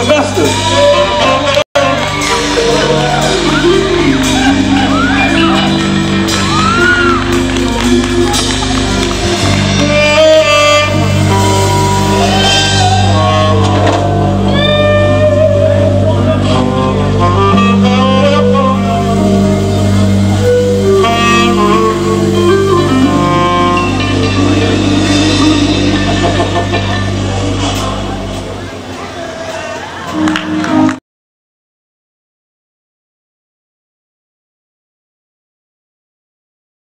Sylvester.